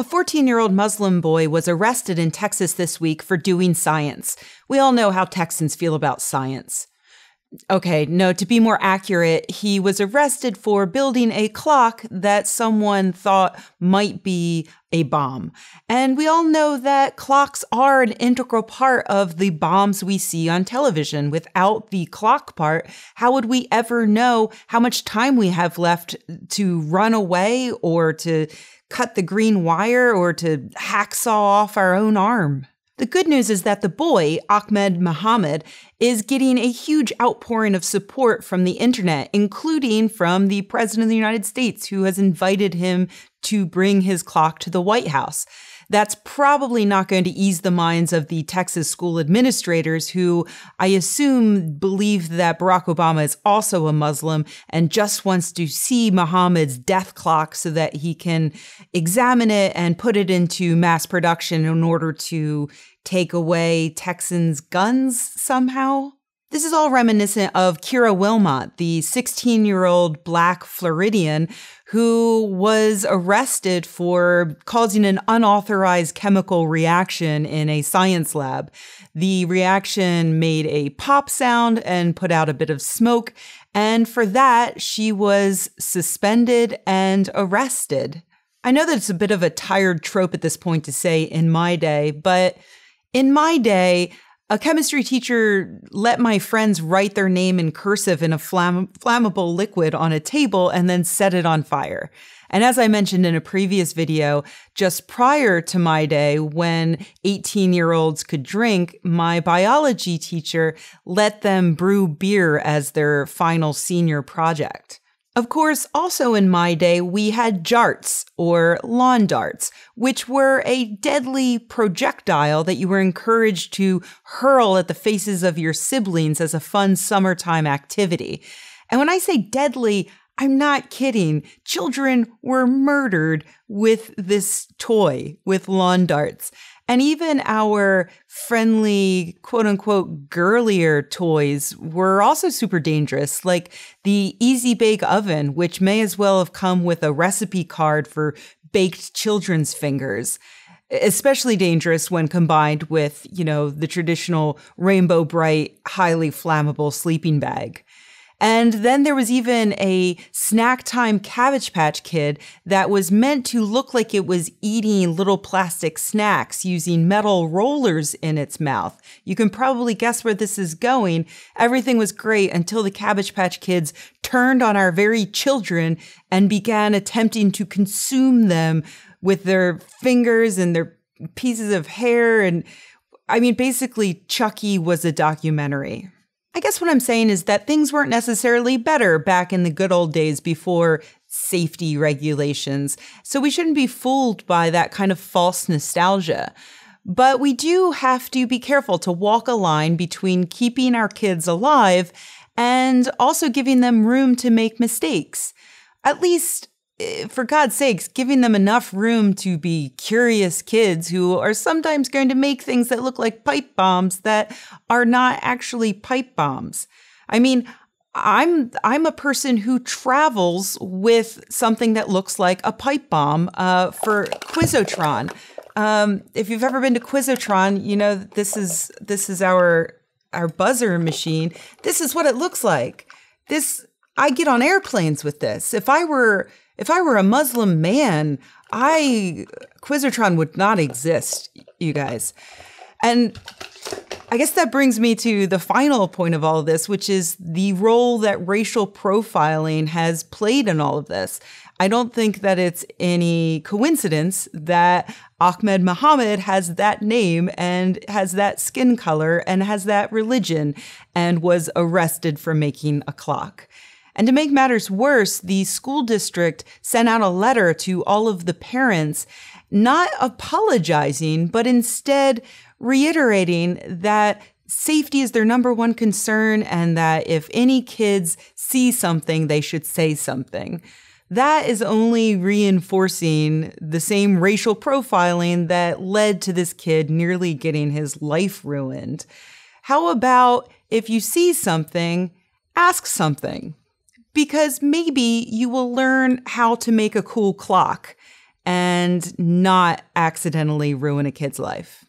A 14 year old Muslim boy was arrested in Texas this week for doing science. We all know how Texans feel about science. Okay, no, to be more accurate, he was arrested for building a clock that someone thought might be a bomb. And we all know that clocks are an integral part of the bombs we see on television. Without the clock part, how would we ever know how much time we have left to run away or to cut the green wire or to hacksaw off our own arm? The good news is that the boy, Ahmed Mohamed, is getting a huge outpouring of support from the internet, including from the President of the United States, who has invited him to bring his clock to the White House. That's probably not going to ease the minds of the Texas school administrators who I assume believe that Barack Obama is also a Muslim and just wants to see Mohamed's death clock so that he can examine it and put it into mass production in order to take away Texans' guns somehow. This is all reminiscent of Kiera Wilmot, the 16 year old black Floridian who was arrested for causing an unauthorized chemical reaction in a science lab. The reaction made a pop sound and put out a bit of smoke. And for that, she was suspended and arrested. I know that it's a bit of a tired trope at this point to say in my day, but in my day, a chemistry teacher let my friends write their name in cursive in a flamm- flammable liquid on a table and then set it on fire. And as I mentioned in a previous video, just prior to my day, when 18 year olds could drink, my biology teacher let them brew beer as their final senior project. Of course, also in my day, we had jarts or lawn darts, which were a deadly projectile that you were encouraged to hurl at the faces of your siblings as a fun summertime activity. And when I say deadly, I'm not kidding. Children were murdered with this toy, with lawn darts. And even our friendly, quote unquote, girlier toys were also super dangerous, like the Easy Bake Oven, which may as well have come with a recipe card for baked children's fingers especially dangerous when combined with, you know, the traditional Rainbow Brite, highly flammable sleeping bag. And then there was even a snack time Cabbage Patch Kid that was meant to look like it was eating little plastic snacks using metal rollers in its mouth. You can probably guess where this is going. Everything was great until the Cabbage Patch Kids turned on our very children and began attempting to consume them with their fingers and their pieces of hair. And I mean, basically, Chucky was a documentary. I guess what I'm saying is that things weren't necessarily better back in the good old days before safety regulations. So we shouldn't be fooled by that kind of false nostalgia. But we do have to be careful to walk a line between keeping our kids alive and also giving them room to make mistakes. At least for God's sakes, giving them enough room to be curious kids who are sometimes going to make things that look like pipe bombs that are not actually pipe bombs. I mean, I'm I'm a person who travels with something that looks like a pipe bomb uh, for Quizotron. Um, if you've ever been to Quizotron, you know this is this is our our buzzer machine. This is what it looks like. This I get on airplanes with this. If I were if I were a Muslim man, I Quizotron would not exist, you guys. And I guess that brings me to the final point of all of this, which is the role that racial profiling has played in all of this. I don't think that it's any coincidence that Ahmed Mohamed has that name and has that skin color and has that religion and was arrested for making a clock. And to make matters worse, the school district sent out a letter to all of the parents, not apologizing, but instead reiterating that safety is their number one concern and that if any kids see something, they should say something. That is only reinforcing the same racial profiling that led to this kid nearly getting his life ruined. How about if you see something, ask something? Because maybe you will learn how to make a cool clock. and not accidentally ruin a kid's life.